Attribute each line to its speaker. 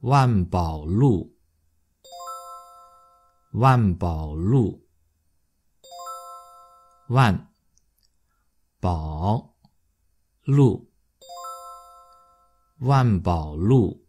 Speaker 1: 万宝路。万宝路。万。宝。路。万宝路。